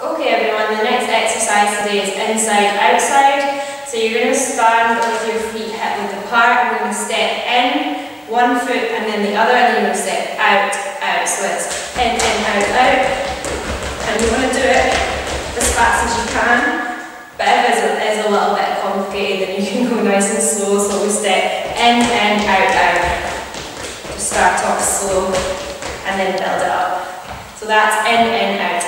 Okay everyone, the next exercise today is inside outside. So you're going to stand with your feet hip width apart. We're going to step in one foot and then the other, and you're going to step out, out. So it's in, in, out, out. And you want to do it as fast as you can. But if it's a, it's a little bit complicated, then you can go nice and slow. So we step in, in, out, out. Just start off slow and then build it up. So that's in, in, out.